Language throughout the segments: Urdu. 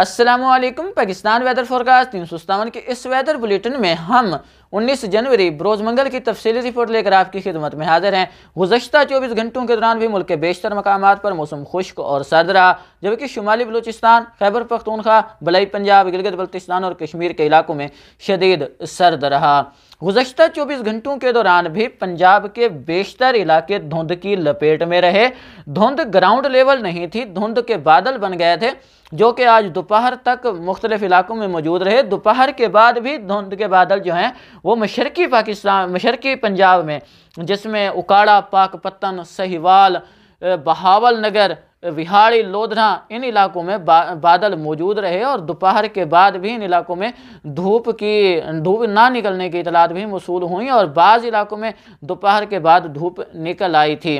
السلام علیکم پاکستان ویدر فورکاسٹ تین سو ستاون کے اس ویدر بلیٹن میں ہم انیس جنوری بروز منگل کی تفصیلی رپورٹ لے کر آپ کی خدمت میں حاضر ہیں۔ گزشتہ چوبیس گھنٹوں کے دوران بھی ملک کے بیشتر مقامات پر موسم خشک اور سرد رہا، جبکہ شمالی بلوچستان، خیبر پختونخوا، بلائی پنجاب، گلگت بلتستان اور کشمیر کے علاقوں میں شدید سرد رہا۔ گزشتہ چوبیس گھنٹوں کے دوران بھی پنجاب کے بیشتر علاقے دھند کی لپیٹ میں رہے۔ دھند گراؤنڈ لیول نہیں تھی، دھند کے بادل بن گئے تھے، جو کہ آج دوپہر تک مختلف علاقوں میں موجود رہے۔ دوپہر کے بعد بھی دھند کے بادل جو ہیں وہ مشرقی پاکستان، مشرقی پنجاب میں، جس میں اکاڑا، پاک پتن، سہیوال، بہاول نگر، وہاڑی، لودھنا، ان علاقوں میں بادل موجود رہے اور دوپہر کے بعد بھی ان علاقوں میں دھوپ کی، دھوپ نہ نکلنے کی اطلاعات بھی موصول ہوئیں اور بعض علاقوں میں دوپہر کے بعد دھوپ نکل آئی تھی۔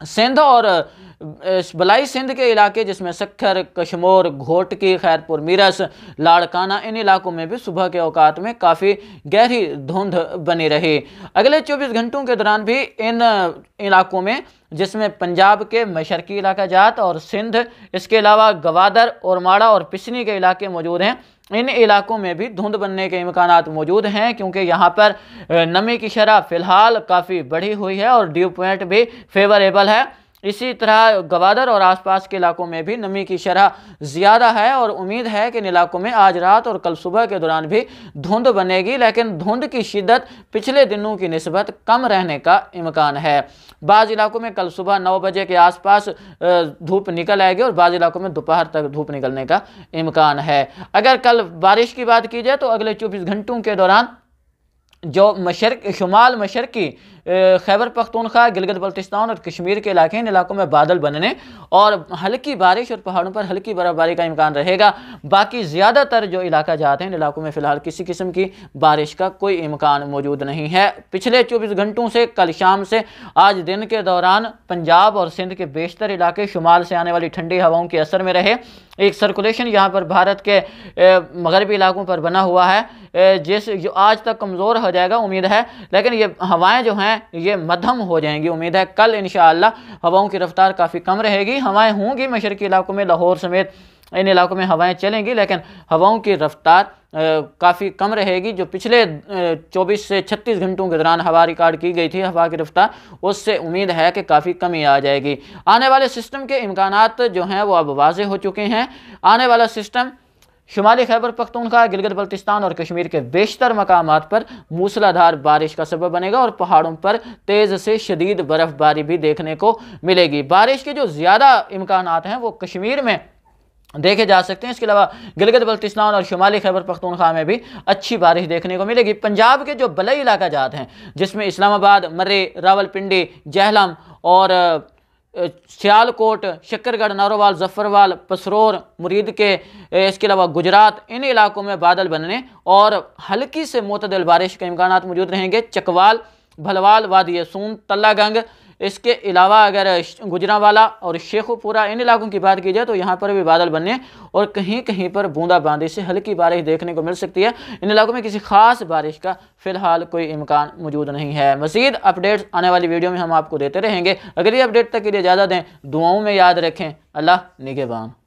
سندھ اور بلائی سندھ کے علاقے جس میں سکھر، کشمور، گھوٹ کی خیرپور میرس لاڑکانہ ان علاقوں میں بھی صبح کے اوقات میں کافی گہری دھند بنی رہی۔ اگلے چوبیس گھنٹوں کے دوران بھی ان علاقوں میں، جس میں پنجاب کے مشرقی علاقہ جات اور سندھ، اس کے علاوہ گوادر اور ماڑا اور پسنی کے علاقے موجود ہیں۔ ان علاقوں میں بھی دھند بننے کے امکانات موجود ہیں، کیونکہ یہاں پر نمی کی شرح فی الحال کافی بڑھی ہوئی ہے اور ڈیو پوائنٹ بھی فیوریبل ہے۔ اسی طرح گوادر اور آس پاس کے علاقوں میں بھی نمی کی شرح زیادہ ہے اور امید ہے کہ ان علاقوں میں آج رات اور کل صبح کے دوران بھی دھند بنے گی، لیکن دھند کی شدت پچھلے دنوں کی نسبت کم رہنے کا امکان ہے۔ بعض علاقوں میں کل صبح نو بجے کے آس پاس دھوپ نکل آئے گی اور بعض علاقوں میں دوپہر تک دھوپ نکلنے کا امکان ہے۔ اگر کل بارش کی بات کی جائے تو اگلے چوبیس گھنٹوں کے دوران جو مشرق، شمال مشرقی خیبر، پختونخوا، گلگت بلتستان اور کشمیر کے علاقے ان علاقوں میں بادل بننے اور ہلکی بارش اور پہاڑوں پر ہلکی برف باری کا امکان رہے گا۔ باقی زیادہ تر جو علاقہ جاتے ہیں، ان علاقوں میں فی الحال کسی قسم کی بارش کا کوئی امکان موجود نہیں ہے۔ پچھلے چوبیس گھنٹوں سے، کل شام سے، آج دن کے دوران پنجاب اور سندھ کے بیشتر علاقے شمال سے آنے والی ٹھنڈی ہواؤں کے اثر میں رہے۔ ایک سرکولیشن یہاں پر بھارت کے مغربی علاقوں پر بنا ہوا ہے۔ جس، جو آج تک کمزور ہو جائے گا، امید ہے۔ لیکن یہ ہوائیں جو ہیں، یہ مدھم ہو جائیں گی۔ امید ہے کل انشاءاللہ ہواؤں کی رفتار کافی کم رہے گی۔ ہوائیں ہوں گی مشرقی علاقوں میں، لاہور سمیت ان علاقوں میں ہوائیں چلیں گی، لیکن ہواؤں کی رفتار کافی کم رہے گی جو پچھلے چوبیس سے چھتیس گھنٹوں کے دوران ہوا ریکارڈ کی گئی تھی، ہوا کی رفتار، اس سے امید ہے کہ کافی کمی آ جائے گی۔ آنے والے سسٹم کے امکانات جو ہیں وہ اب واضح ہو چکے ہیں۔ آنے والا سسٹم شمالی خیبر، پختونخوا، گلگت بلتستان اور کشمیر کے بیشتر مقامات پر موسلادھار بارش کا سبب بنے گا اور پہاڑوں پر تیز سے شدید برف باری بھی دیکھنے کو ملے گی۔ بارش کے جو زیادہ امکانات ہیں وہ کشمیر میں دیکھے جا سکتے ہیں۔ اس کے علاوہ گلگت بلتستان اور شمالی خیبر پختونخوا میں بھی اچھی بارش دیکھنے کو ملے گی۔ پنجاب کے جو بلئی علاقہ جات ہیں، جس میں اسلام آباد، مرے، راول پنڈی، جہلم اور سیال کوٹ شکرگڑھ، ناروال، ظفروال، پسرور، مرید کے اس کے علاوہ گجرات، ان علاقوں میں بادل بننے اور ہلکی سے معتدل بارش کے امکانات موجود رہیں گے۔ چکوال بھلوال، وادی سون تلہ گنگ۔ اس کے علاوہ اگر گجرا والا اور شیخو پورا ان علاقوں کی بات کی جائے تو یہاں پر بھی بادل بننے اور کہیں کہیں پر بوندا باندی سے ہلکی بارش دیکھنے کو مل سکتی ہے۔ ان علاقوں میں کسی خاص بارش کا فی الحال کوئی امکان موجود نہیں ہے۔ مزید اپڈیٹس آنے والی ویڈیو میں ہم آپ کو دیتے رہیں گے۔ اگر یہ اپڈیٹ تک کے لیے اجازت دیں، دعاؤں میں یاد رکھیں۔ اللہ نگہبان۔